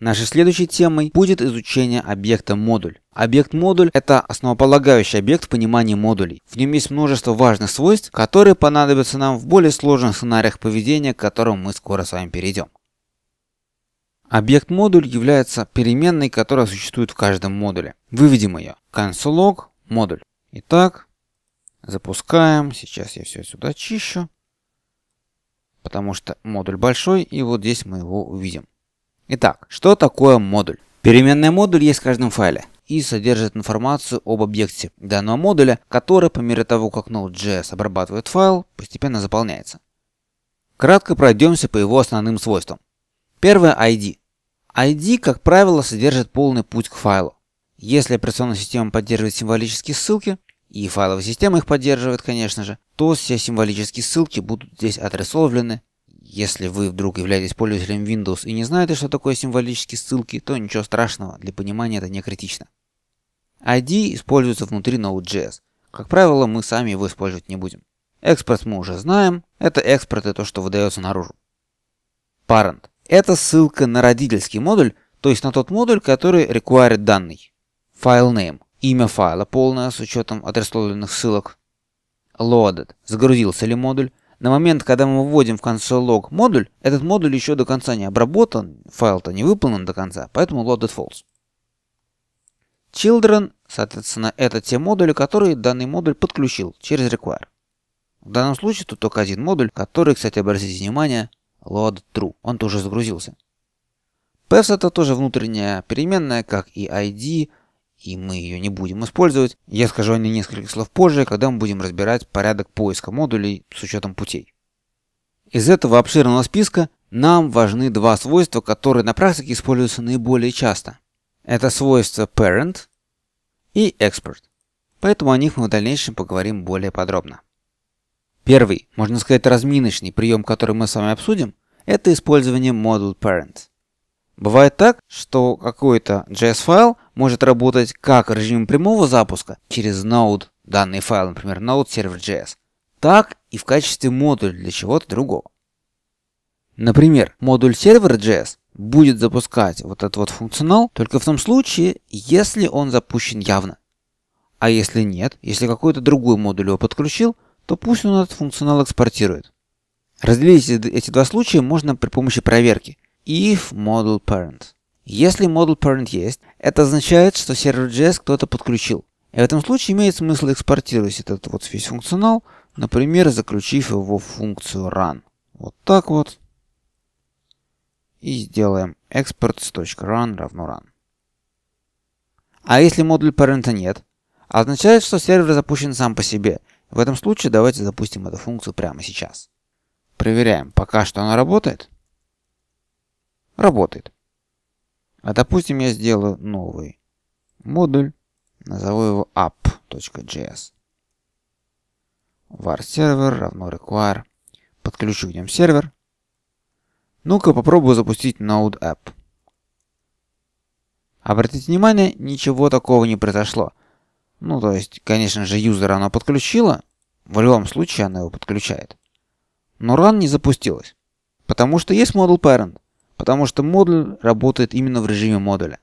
Нашей следующей темой будет изучение объекта модуль. Объект модуль – это основополагающий объект в понимании модулей. В нем есть множество важных свойств, которые понадобятся нам в более сложных сценариях поведения, к которым мы скоро с вами перейдем. Объект модуль является переменной, которая существует в каждом модуле. Выведем ее. Console.log модуль. Итак, запускаем. Сейчас я все сюда чищу, потому что модуль большой, и вот здесь мы его увидим. Итак, что такое модуль? Переменная модуль есть в каждом файле и содержит информацию об объекте данного модуля, который по мере того, как Node.js обрабатывает файл, постепенно заполняется. Кратко пройдемся по его основным свойствам. Первое ID. ID, как правило, содержит полный путь к файлу. Если операционная система поддерживает символические ссылки, и файловая система их поддерживает, конечно же, то все символические ссылки будут здесь отрисовлены если вы вдруг являетесь пользователем Windows и не знаете, что такое символические ссылки, то ничего страшного, для понимания это не критично. ID используется внутри Node.js. Как правило, мы сами его использовать не будем. Экспорт мы уже знаем. Это экспорт это то, что выдается наружу. Parent. Это ссылка на родительский модуль, то есть на тот модуль, который require данный. FileName. Имя файла полное с учетом отрисованных ссылок. Loaded. Загрузился ли модуль. На момент, когда мы вводим в console.log модуль, этот модуль еще до конца не обработан, файл-то не выполнен до конца, поэтому loaded false. Children, соответственно, это те модули, которые данный модуль подключил через require. В данном случае тут только один модуль, который, кстати, обратите внимание, load true, он тоже загрузился. Path это тоже внутренняя переменная, как и ID, и мы ее не будем использовать. Я скажу о ней несколько слов позже, когда мы будем разбирать порядок поиска модулей с учетом путей. Из этого обширного списка нам важны два свойства, которые на практике используются наиболее часто. Это свойства parent и export. Поэтому о них мы в дальнейшем поговорим более подробно. Первый, можно сказать, разминочный прием, который мы с вами обсудим, это использование module parent. Бывает так, что какой-то JS-файл может работать как в режиме прямого запуска через Node, данный файл, например, Node Server.js, так и в качестве модуля для чего-то другого. Например, модуль Server.js будет запускать вот этот вот функционал только в том случае, если он запущен явно. А если нет, если какой-то другой модуль его подключил, то пусть он этот функционал экспортирует. Разделить эти два случая можно при помощи проверки if module parent. Если module parent есть, это означает, что сервер JS кто-то подключил. И в этом случае имеет смысл экспортировать этот вот весь функционал, например, заключив его в функцию run. Вот так вот. И сделаем exports.run равно run. А если модуль parent нет, означает, что сервер запущен сам по себе. В этом случае давайте запустим эту функцию прямо сейчас. Проверяем, пока что она работает. Работает. А допустим, я сделаю новый модуль, назову его app.js. var сервер равно require. Подключу к нем сервер. Ну-ка попробую запустить Node App. Обратите внимание, ничего такого не произошло. Ну, то есть, конечно же, юзер она подключила. В любом случае она его подключает. Но run не запустилась. Потому что есть модуль parent. Потому что модуль работает именно в режиме модуля.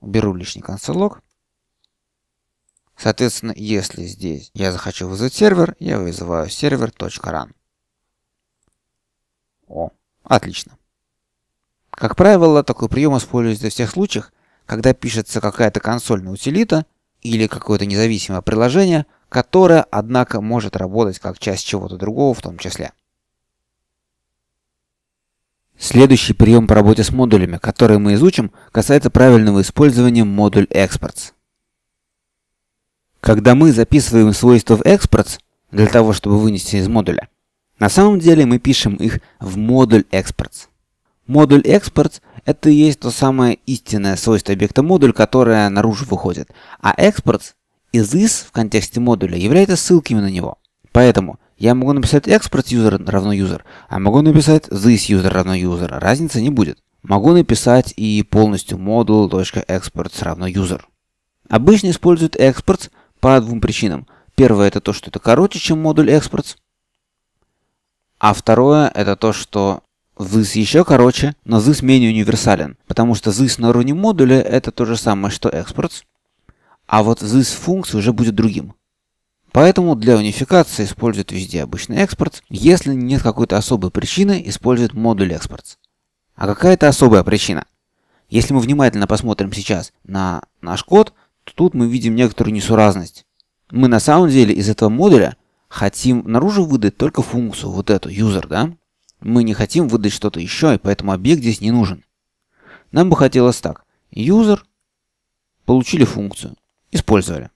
Уберу лишний консолог. Соответственно, если здесь я захочу вызвать сервер, я вызываю сервер.run. О, отлично. Как правило, такой прием используется в тех случаях, когда пишется какая-то консольная утилита или какое-то независимое приложение, которое, однако, может работать как часть чего-то другого в том числе. Следующий прием по работе с модулями, который мы изучим, касается правильного использования модуль exports. Когда мы записываем свойства в exports для того, чтобы вынести из модуля, на самом деле мы пишем их в модуль exports. Модуль exports это и есть то самое истинное свойство объекта модуль, которое наружу выходит. А exports из is в контексте модуля является ссылками на него. Поэтому я могу написать export user равно user, а могу написать this user равно user. Разницы не будет. Могу написать и полностью module.exports равно user. Обычно используют exports по двум причинам. Первое это то, что это короче, чем модуль exports. А второе это то, что this еще короче, но this менее универсален, потому что this на уровне модуля это то же самое, что exports, а вот this функция уже будет другим. Поэтому для унификации используют везде обычный экспорт, если нет какой-то особой причины, используют модуль exports. А какая это особая причина? Если мы внимательно посмотрим сейчас на наш код, то тут мы видим некоторую несуразность. Мы на самом деле из этого модуля хотим наружу выдать только функцию, вот эту, user, да? Мы не хотим выдать что-то еще, и поэтому объект здесь не нужен. Нам бы хотелось так. User, получили функцию, использовали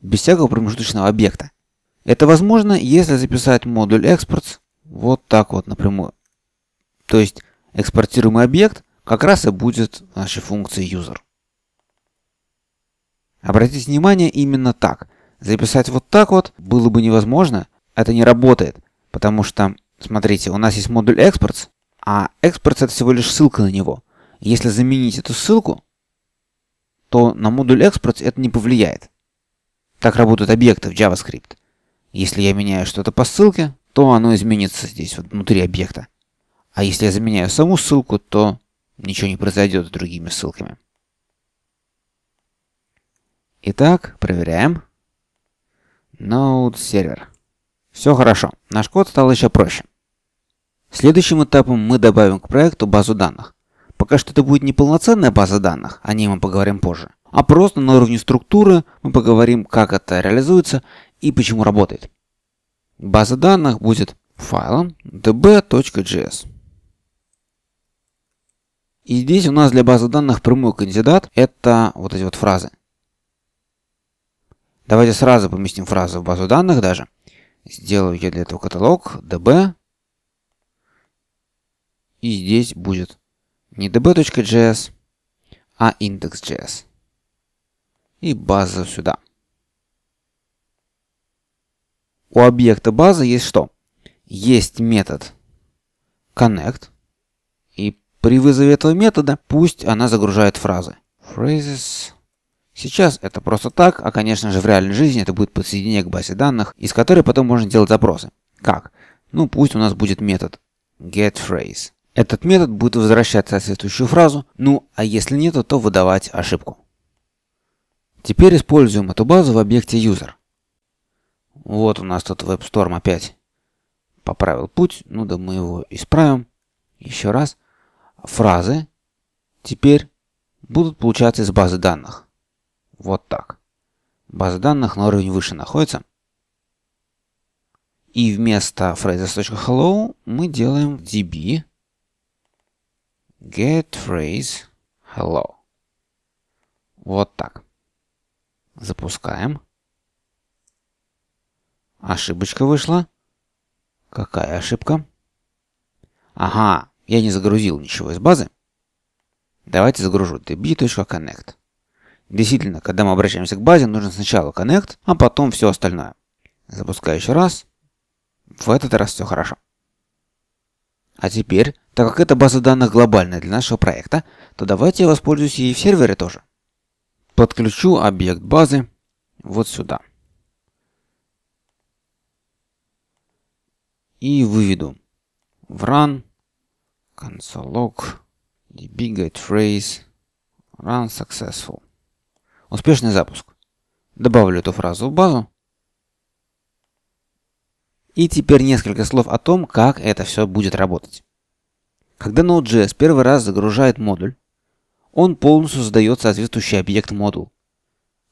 без всякого промежуточного объекта. Это возможно, если записать модуль exports вот так вот напрямую. То есть экспортируемый объект как раз и будет нашей функцией user. Обратите внимание именно так. Записать вот так вот было бы невозможно. Это не работает. Потому что, смотрите, у нас есть модуль exports, а exports это всего лишь ссылка на него. Если заменить эту ссылку, то на модуль exports это не повлияет. Так работают объекты в JavaScript. Если я меняю что-то по ссылке, то оно изменится здесь, вот внутри объекта. А если я заменяю саму ссылку, то ничего не произойдет с другими ссылками. Итак, проверяем. Node сервер. Все хорошо. Наш код стал еще проще. Следующим этапом мы добавим к проекту базу данных. Пока что это будет не полноценная база данных, о ней мы поговорим позже а просто на уровне структуры мы поговорим, как это реализуется и почему работает. База данных будет файлом db.js. И здесь у нас для базы данных прямой кандидат – это вот эти вот фразы. Давайте сразу поместим фразу в базу данных даже. Сделаю я для этого каталог db. И здесь будет не db.js, а index.js и база сюда. У объекта базы есть что? Есть метод connect, и при вызове этого метода пусть она загружает фразы. Phrases. Сейчас это просто так, а конечно же в реальной жизни это будет подсоединение к базе данных, из которой потом можно делать запросы. Как? Ну пусть у нас будет метод getPhrase. Этот метод будет возвращать соответствующую фразу, ну а если нет, то выдавать ошибку. Теперь используем эту базу в объекте user. Вот у нас тут WebStorm опять поправил путь. Ну да мы его исправим. Еще раз. Фразы теперь будут получаться из базы данных. Вот так. База данных на уровень выше находится. И вместо phrases.hello мы делаем db get phrase hello. Вот так. Запускаем. Ошибочка вышла. Какая ошибка? Ага, я не загрузил ничего из базы. Давайте загружу db.connect. Действительно, когда мы обращаемся к базе, нужно сначала connect, а потом все остальное. Запускаю еще раз. В этот раз все хорошо. А теперь, так как эта база данных глобальная для нашего проекта, то давайте я воспользуюсь ей в сервере тоже подключу объект базы вот сюда. И выведу в run console log db phrase run successful. Успешный запуск. Добавлю эту фразу в базу. И теперь несколько слов о том, как это все будет работать. Когда Node.js первый раз загружает модуль, он полностью создает соответствующий объект модул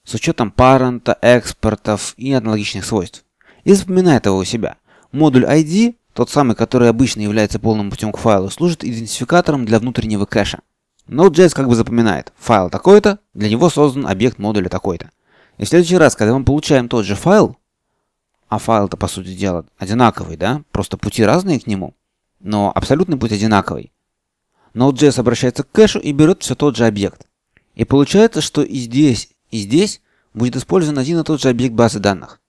с учетом парента, экспортов и аналогичных свойств. И запоминает его у себя. Модуль ID, тот самый, который обычно является полным путем к файлу, служит идентификатором для внутреннего кэша. Node.js как бы запоминает, файл такой-то, для него создан объект модуля такой-то. И в следующий раз, когда мы получаем тот же файл, а файл-то по сути дела одинаковый, да, просто пути разные к нему, но абсолютный путь одинаковый, Node.js обращается к кэшу и берет все тот же объект. И получается, что и здесь, и здесь будет использован один и тот же объект базы данных.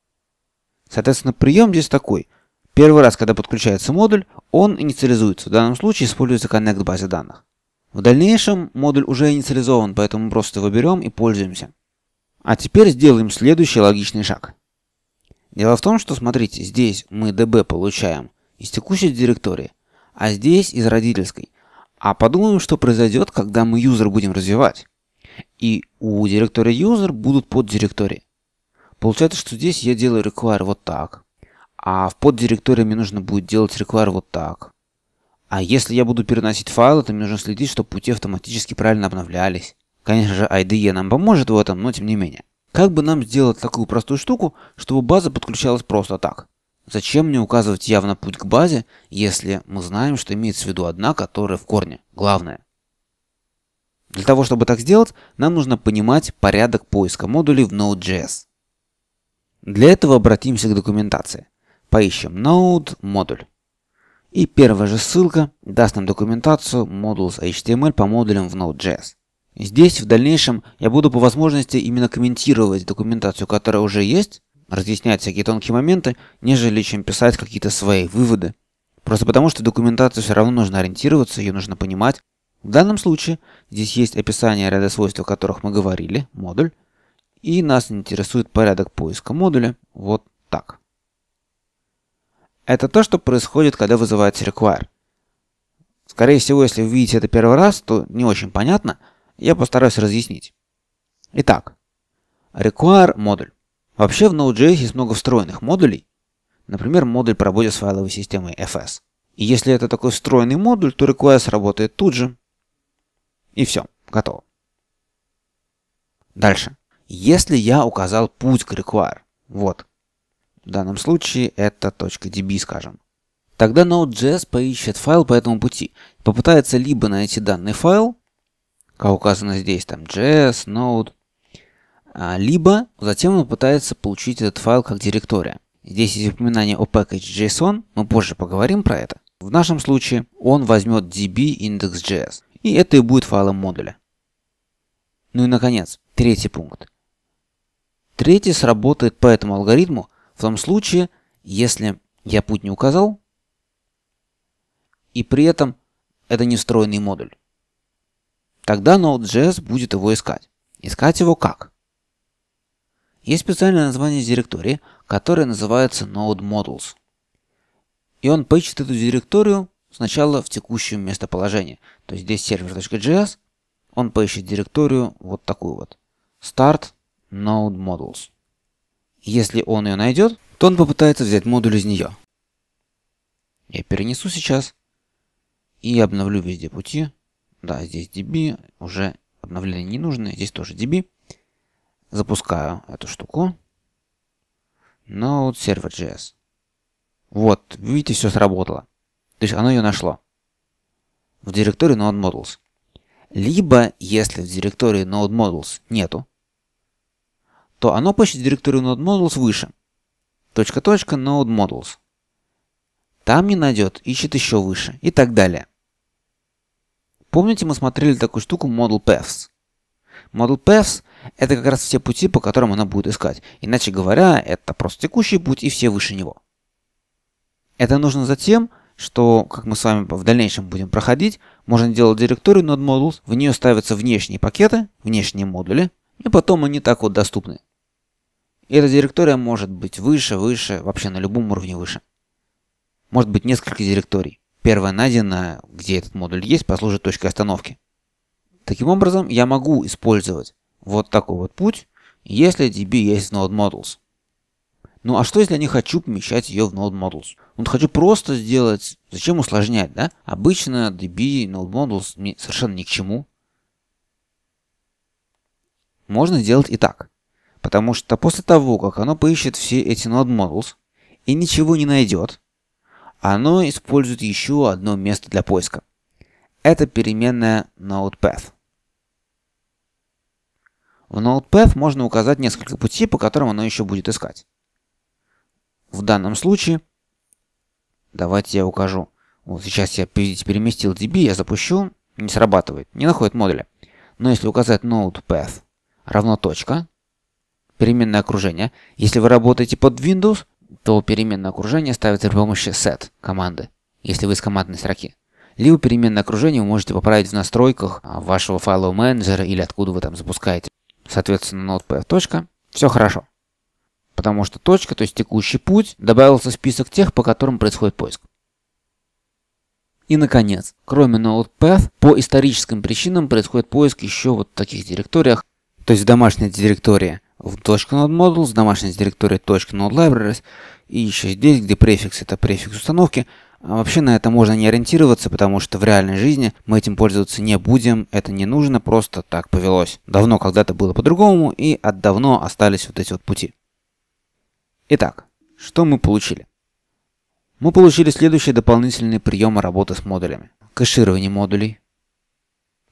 Соответственно, прием здесь такой. Первый раз, когда подключается модуль, он инициализуется. В данном случае используется connect базы данных. В дальнейшем модуль уже инициализован, поэтому просто его берем и пользуемся. А теперь сделаем следующий логичный шаг. Дело в том, что, смотрите, здесь мы db получаем из текущей директории, а здесь из родительской. А подумаем, что произойдет, когда мы юзер будем развивать. И у директории user будут поддиректории. Получается, что здесь я делаю require вот так. А в поддиректории мне нужно будет делать require вот так. А если я буду переносить файлы, то мне нужно следить, чтобы пути автоматически правильно обновлялись. Конечно же, IDE нам поможет в этом, но тем не менее. Как бы нам сделать такую простую штуку, чтобы база подключалась просто так? Зачем мне указывать явно путь к базе, если мы знаем, что имеется в виду одна, которая в корне, главная? Для того, чтобы так сделать, нам нужно понимать порядок поиска модулей в Node.js. Для этого обратимся к документации. Поищем Node модуль. И первая же ссылка даст нам документацию Modules HTML по модулям в Node.js. Здесь в дальнейшем я буду по возможности именно комментировать документацию, которая уже есть, разъяснять всякие тонкие моменты, нежели чем писать какие-то свои выводы. Просто потому, что документацию все равно нужно ориентироваться, ее нужно понимать. В данном случае здесь есть описание ряда свойств, о которых мы говорили, модуль, и нас интересует порядок поиска модуля вот так. Это то, что происходит, когда вызывается require. Скорее всего, если вы видите это первый раз, то не очень понятно, я постараюсь разъяснить. Итак, require модуль. Вообще в Node.js есть много встроенных модулей. Например, модуль по работе с файловой системой FS. И если это такой встроенный модуль, то require сработает тут же. И все, готово. Дальше. Если я указал путь к require, вот, в данном случае это .db, скажем, тогда Node.js поищет файл по этому пути, попытается либо найти данный файл, как указано здесь, там js, node, либо затем он пытается получить этот файл как директория. Здесь есть упоминание о package.json, мы позже поговорим про это. В нашем случае он возьмет db index.js, и это и будет файлом модуля. Ну и наконец, третий пункт. Третий сработает по этому алгоритму в том случае, если я путь не указал, и при этом это не встроенный модуль. Тогда Node.js будет его искать. Искать его как? Есть специальное название директории, которое называется Node Modules. И он поищет эту директорию сначала в текущем местоположении. То есть здесь server.js, он поищет директорию вот такую вот. Start Node Modules. Если он ее найдет, то он попытается взять модуль из нее. Я перенесу сейчас и обновлю везде пути. Да, здесь DB, уже обновление не нужно, здесь тоже DB. Запускаю эту штуку. Node Server.js. Вот, видите, все сработало. То есть оно ее нашло. В директории Node Modules. Либо, если в директории Node Modules нету, то оно поищет директорию Node Modules выше. Точка, точка, Node Modules. Там не найдет, ищет еще выше и так далее. Помните, мы смотрели такую штуку Model Paths. Model Paths это как раз все пути, по которым она будет искать. Иначе говоря, это просто текущий путь и все выше него. Это нужно затем, что, как мы с вами в дальнейшем будем проходить, можно делать директорию Node Modules, в нее ставятся внешние пакеты, внешние модули, и потом они так вот доступны. И эта директория может быть выше, выше, вообще на любом уровне выше. Может быть несколько директорий. Первая найденная, где этот модуль есть, послужит точкой остановки. Таким образом, я могу использовать вот такой вот путь, если DB есть Node Modules. Ну а что если я не хочу помещать ее в Node Modules? Вот хочу просто сделать, зачем усложнять, да? Обычно DB Node Modules совершенно ни к чему. Можно сделать и так. Потому что после того, как оно поищет все эти Node Modules и ничего не найдет, оно использует еще одно место для поиска. Это переменная NodePath. В NodePath можно указать несколько путей, по которым оно еще будет искать. В данном случае, давайте я укажу. Вот сейчас я переместил DB, я запущу, не срабатывает, не находит модуля. Но если указать NodePath равно точка, переменное окружение, если вы работаете под Windows, то переменное окружение ставится при помощи set команды, если вы из командной строки. Либо переменное окружение вы можете поправить в настройках вашего файлового менеджера или откуда вы там запускаете соответственно, notepad точка, все хорошо. Потому что точка, то есть текущий путь, добавился в список тех, по которым происходит поиск. И, наконец, кроме NodePath, по историческим причинам происходит поиск еще вот в таких директориях, то есть в домашней директории в .NodeModules, домашняя директория .NodeLibraries, и еще здесь, где префикс это префикс установки. А вообще на это можно не ориентироваться, потому что в реальной жизни мы этим пользоваться не будем, это не нужно, просто так повелось. Давно когда-то было по-другому, и от давно остались вот эти вот пути. Итак, что мы получили? Мы получили следующие дополнительные приемы работы с модулями. Кэширование модулей.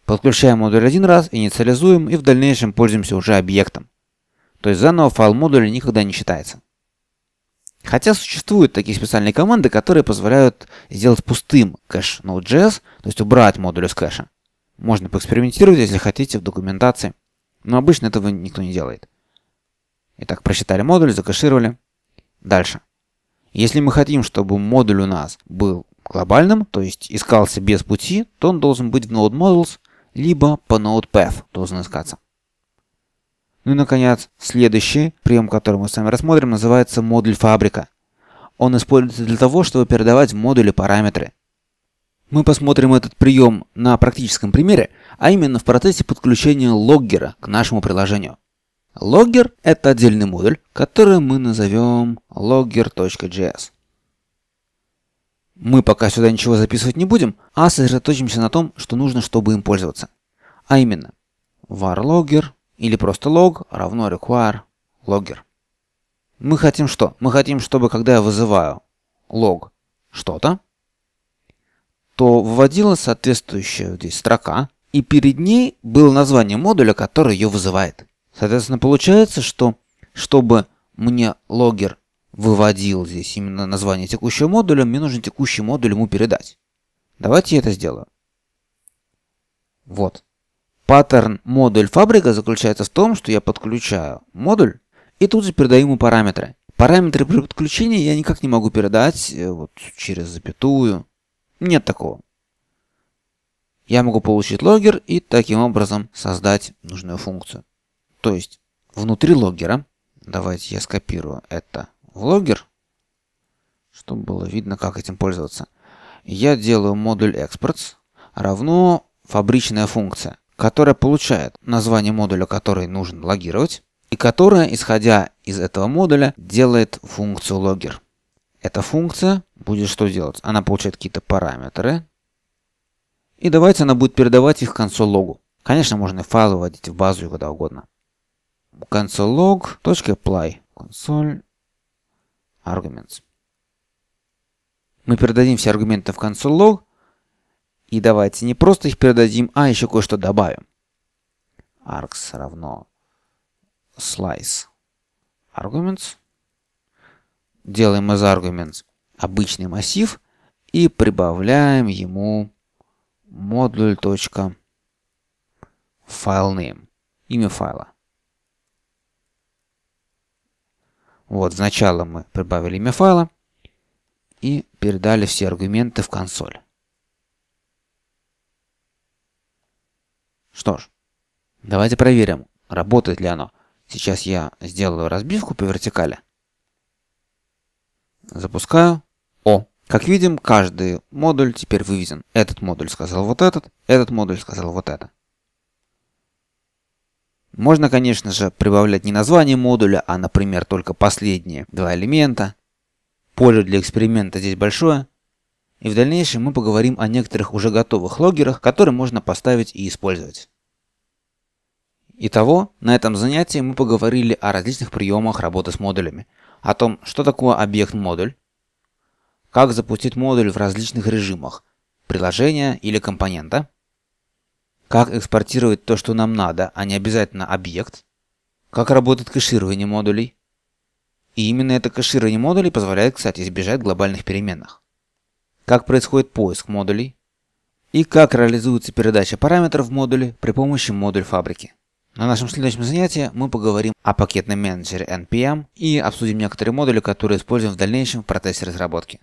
Подключаем модуль один раз, инициализуем и в дальнейшем пользуемся уже объектом. То есть заново файл модуля никогда не считается. Хотя существуют такие специальные команды, которые позволяют сделать пустым кэш Node.js, то есть убрать модуль из кэша. Можно поэкспериментировать, если хотите, в документации. Но обычно этого никто не делает. Итак, просчитали модуль, закэшировали. Дальше. Если мы хотим, чтобы модуль у нас был глобальным, то есть искался без пути, то он должен быть в Node Modules, либо по Node Path должен искаться. Ну и, наконец, следующий прием, который мы с вами рассмотрим, называется модуль фабрика. Он используется для того, чтобы передавать в модуле параметры. Мы посмотрим этот прием на практическом примере, а именно в процессе подключения логгера к нашему приложению. Логгер – это отдельный модуль, который мы назовем logger.js. Мы пока сюда ничего записывать не будем, а сосредоточимся на том, что нужно, чтобы им пользоваться. А именно, var logger или просто log равно require logger. Мы хотим что? Мы хотим, чтобы когда я вызываю log что-то, то выводилась соответствующая здесь строка, и перед ней было название модуля, который ее вызывает. Соответственно, получается, что чтобы мне логер выводил здесь именно название текущего модуля, мне нужно текущий модуль ему передать. Давайте я это сделаю. Вот. Паттерн модуль фабрика заключается в том, что я подключаю модуль и тут же передаю ему параметры. Параметры при подключении я никак не могу передать э, вот через запятую. Нет такого. Я могу получить логер и таким образом создать нужную функцию. То есть внутри логера, давайте я скопирую это в логер, чтобы было видно, как этим пользоваться. Я делаю модуль exports равно фабричная функция которая получает название модуля, который нужно логировать, и которая, исходя из этого модуля, делает функцию логер. Эта функция будет что делать? Она получает какие-то параметры, и давайте она будет передавать их консоль логу. Конечно, можно файлы вводить в базу и куда угодно. Console log.apply console arguments. Мы передадим все аргументы в console log, и давайте не просто их передадим, а еще кое-что добавим. args равно slice arguments. Делаем из arguments обычный массив и прибавляем ему модуль .filename, имя файла. Вот, сначала мы прибавили имя файла и передали все аргументы в консоль. Что ж, давайте проверим, работает ли оно. Сейчас я сделаю разбивку по вертикали. Запускаю. О, как видим, каждый модуль теперь выведен. Этот модуль сказал вот этот, этот модуль сказал вот это. Можно, конечно же, прибавлять не название модуля, а, например, только последние два элемента. Поле для эксперимента здесь большое. И в дальнейшем мы поговорим о некоторых уже готовых логерах, которые можно поставить и использовать. Итого, на этом занятии мы поговорили о различных приемах работы с модулями, о том, что такое объект-модуль, как запустить модуль в различных режимах, приложения или компонента, как экспортировать то, что нам надо, а не обязательно объект, как работает кэширование модулей. И именно это кэширование модулей позволяет, кстати, избежать глобальных переменных как происходит поиск модулей и как реализуется передача параметров в модуле при помощи модуль фабрики. На нашем следующем занятии мы поговорим о пакетном менеджере NPM и обсудим некоторые модули, которые используем в дальнейшем в процессе разработки.